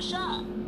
shot.